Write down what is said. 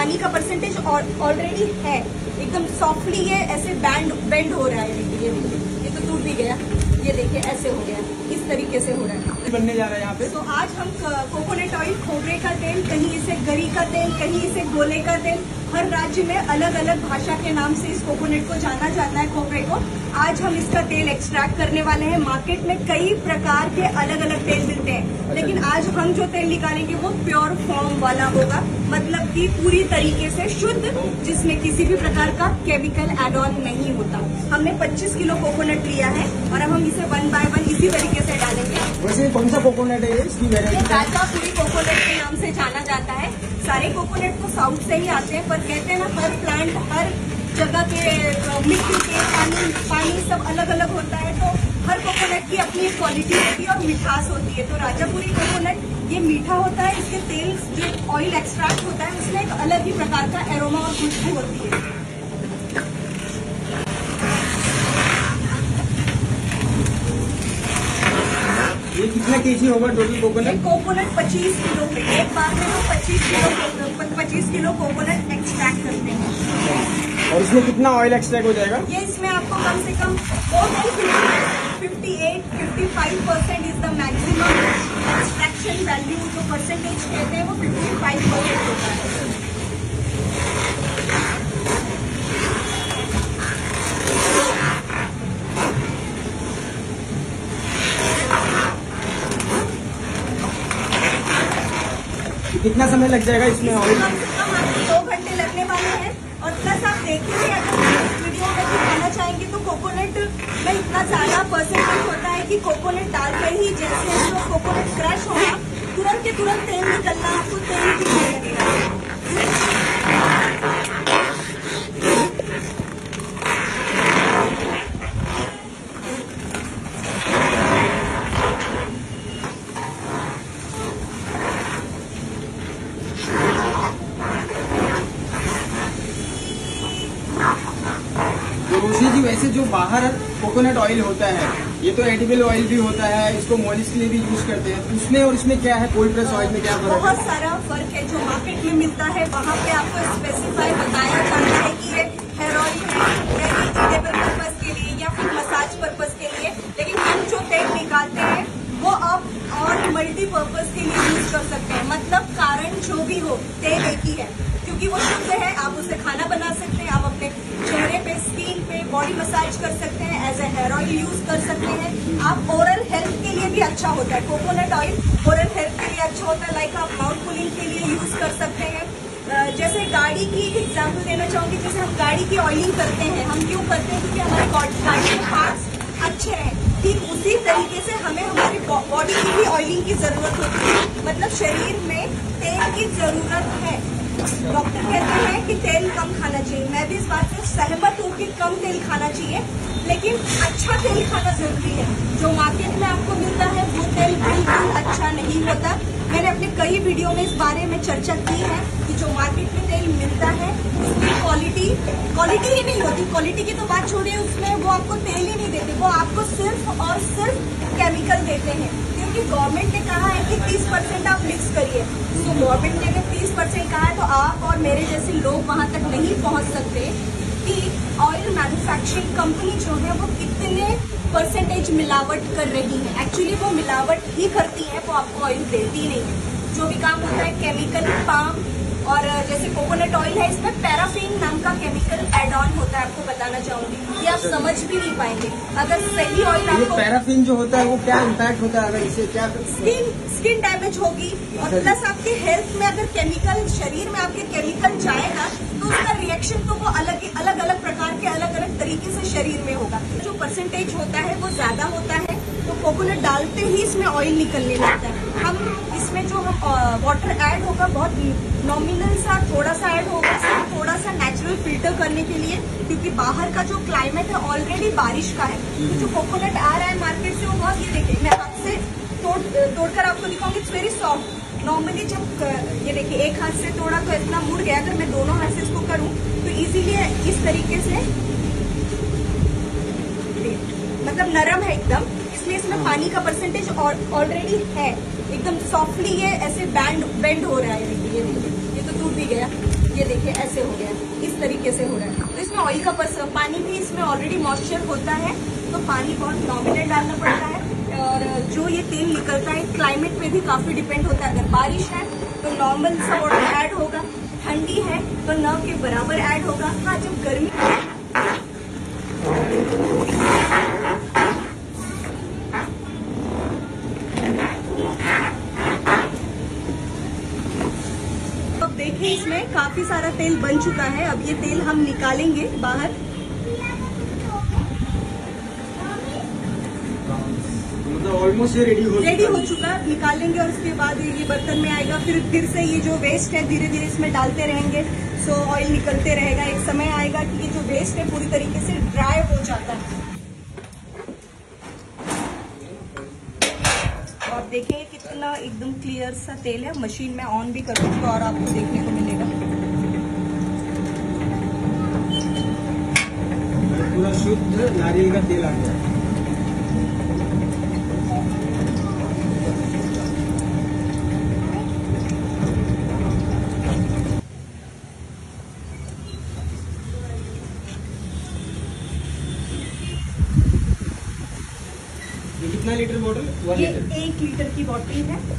पानी का percentage already है। एकदम सॉफ्टली ये ऐसे बैंड बेंड हो रहा है देखिए ये देखिए ये तो टूट भी गया। ये देखिए ऐसे हो गया। इस तरीके से हो रहा है। बनने जा रहा है यहाँ पे। तो आज हम कोकोनट ऑयल खोबरे का तेल कहीं इसे गरी का तेल कहीं इसे गोले का तेल। हर राज्य में अलग अलग भाषा के नाम से इस कोकोनट को जाना जाता है खोबरे को। आज हम इसका तेल एक्सट्रैक्ट करने वाले हैं। मार्केट में कई प्रकार के अलग अलग तेल मिलते हैं। लेकिन आज हम जो तेल निकालेंगे वो प्योर फॉर्म वाला होगा। मतलब कि पूरी तरीके से शुद्ध जिसमें किसी भी प्रकार का केमिकल एड ऑन नहीं होता। हमने 25 किलो कोकोनट लिया है और अब हम इसे वन बाय वन इसी तरीके से डालेंगे। वैसे कौन सा कोकोनट है इसकी वेरायटी पूरी कोकोनट के नाम से जाना जाता है। सारे कोकोनट तो साउथ से ही आते हैं, पर कहते हैं ना, हर प्लांट हर जगह के मिट्टी के, पानी पानी सब अलग अलग होता है तो हर कोकोनट की अपनी क्वालिटी होती है और मिठास होती है। तो राजापुरी कोकोनट, ये मीठा होता है, इसके तेल जो ऑयल एक्सट्रैक्ट होता है, उसमें एक अलग ही प्रकार का एरोमा और खुशबू होती है। होगा टोटल कोकोनट कोकोनट 25 किलो एक बार में हम 25 किलो 25 किलो कोकोनट एक्सट्रैक्ट करते हैं। और इसमें कितना ऑयल एक्सट्रैक्ट हो जाएगा? ये इसमें आपको कम से कम fifty eight fifty five percent is the maximum extraction value जो परसेंटेज कहते हैं वो फिफ्टी फाइव परसेंट होता है। कितना समय लग जाएगा इसमें और दो घंटे लगने वाले हैं और प्लस आप देखेंगे, अगर वीडियो में खाना चाहेंगे तो कोकोनट में इतना ज़्यादा परसेंटेज होता है कि कोकोनट डाल के ही जैसे कोकोनट क्रश होगा, तुरंत के तुरंत तेल निकलना आपको तेल दिखने लगेगा तो रोशनी जी बाहर कोकोनट ऑयल होता है, ये तो एडिबल ऑयल भी होता है, इसको मॉलिश के लिए भी यूज़ करते हैं। उसमें और इसमें क्या है? कोल्ड प्रेस ऑयल में क्या फ़र्क बहुत सारा फ़र्क है जो मार्केट में मिलता है। वहाँ पे आपको स्पेसिफाई बताया जाता है कि ये हेयर ऑयल है या फिर मसाज पर्पज के लिए लेकिन हम जो तेल निकालते हैं वो आप और मल्टीपर्पज के लिए यूज़ कर सकते हैं मतलब कारण जो भी हो तेल एक ही है क्योंकि वो शुद्ध है आप उससे खाना बना सकते हैं आप अपने चेहरे पे स्किन पे बॉडी मसाज कर सकते हैं as a hair oil use कर सकते हैं। आप ओरल हेल्थ के लिए भी अच्छा होता है। कोकोनट ऑयल ओरल हेल्थ के लिए अच्छा होता है लाइक आप माउथ कूलिंग के लिए यूज़ कर सकते हैं। जैसे गाड़ी की एक एग्ज़ाम्पल देना चाहूँगी, जैसे हम गाड़ी की ऑयलिंग करते हैं। हम क्यों करते हैं? क्योंकि हमारी गॉड- के पार्ट्स अच्छे हैं। ठीक उसी तरीके से हमें हमारी बॉडी की भी ऑयलिंग की ज़रूरत होती है। मतलब शरीर में तेल की ज़रूरत है। डॉक्टर कहते हैं कि तेल कम खाना चाहिए। मैं भी इस बात से सहमत हूँ कि कम तेल खाना चाहिए, लेकिन अच्छा तेल खाना ज़रूरी है। जो मार्केट में आपको मिलता है, वो तेल बिल्कुल अच्छा नहीं होता। मैंने अपने कई वीडियो में इस बारे में चर्चा की है कि जो मार्केट में तेल मिलता है, उसकी क्वालिटी क्वालिटी ही नहीं होती। क्वालिटी की तो बात छोड़िए उसमें वो आपको तेल ही नहीं देते, वो आपको सिर्फ़ और सिर्फ़ केमिकल देते हैं। क्योंकि गवर्नमेंट ने कहा है कि 30 परसेंट आप मिक्स करिए। तो गवर्नमेंट ने अगर 30 परसेंट कहा है तो आप और मेरे जैसे लोग वहाँ तक नहीं पहुँच सकते। कि ऑयल मैन्युफैक्चरिंग कंपनी जो है वो कितने परसेंटेज मिलावट कर रही है? एक्चुअली वो मिलावट ही करती है, वो आपको ऑयल देती नहीं है। जो भी काम होता है केमिकल पाम और जैसे कोकोनट ऑयल है इसमें पैराफिन नाम का केमिकल एड ऑन होता है आपको बताना चाहूँगी। ये आप समझ भी नहीं पाएँगे। अगर सही ऑयल आपको पैराफिन जो होता है वो क्या इम्पैक्ट होता है? अगर इसे क्या स्किन स्किन डैमेज होगी और प्लस आपके हेल्थ में अगर केमिकल शरीर में आपके केमिकल जाएगा तो उसका रिएक्शन तो वो अलग अलग अलग प्रकार के अलग अलग तरीके से शरीर में होगा। जो परसेंटेज होता है वो ज़्यादा होता है तो कोकोनट डालते ही इसमें ऑयल निकलने लगता है। वाटर ऐड होगा बहुत नॉमिनल सा थोड़ा सा ऐड होगा सिर्फ़ थोड़ा सा नेचुरल फ़िल्टर करने के लिए क्योंकि बाहर का जो क्लाइमेट है ऑलरेडी बारिश का है तो जो कोकोनट आ रहा है मार्केट से वो बहुत ये देखिए मैं हाथ से तोड़ तोड़कर आपको दिखाऊँगी इट्स वेरी सॉफ्ट नॉर्मली जब ये देखिए एक हाथ से तोड़ा तो इतना मुड़ गया अगर मैं दोनों हाथ से इसको करूँ तो इजीली इस तरीके से। मतलब नरम है एकदम इसलिए इसमें पानी का परसेंटेज ऑलरेडी है। एकदम सॉफ्टली ये ऐसे बैंड बेंड हो रहा है देखिए ये देखिए ये तो टूट भी गया। ये देखिए ऐसे हो गया इस तरीके से हो रहा है। तो इसमें ऑयल का पस, पानी भी इसमें ऑलरेडी मॉइस्चर होता है तो पानी बहुत नॉमिनल डालना पड़ता है। और जो ये तेल निकलता है क्लाइमेट पे भी काफ़ी डिपेंड होता है। अगर बारिश है तो नॉर्मल सा ऐड होगा। ठंडी है तो न के बराबर ऐड होगा। हाँ जब गर्मी अब देखिए इसमें काफ़ी सारा तेल बन चुका है। अब ये तेल हम निकालेंगे बाहर। मतलब ऑलमोस्ट ये रेडी हो रेडी चुका हो। चुका निकालेंगे और उसके बाद ये बर्तन में आएगा। फिर फिर से ये जो वेस्ट है धीरे धीरे इसमें डालते रहेंगे। सो ऑयल निकलते रहेगा एक समय आएगा कि ये जो वेस्ट है पूरी तरीके से ड्राई हो जाता है। तो आप देखेंगे कितना एकदम क्लियर सा तेल है। मशीन में ऑन भी कर दूँगी और आपको देखने को मिलेगा। पूरा शुद्ध नारियल का तेल आ गया। कितना लीटर बॉटल ये एक लीटर की बॉटल है।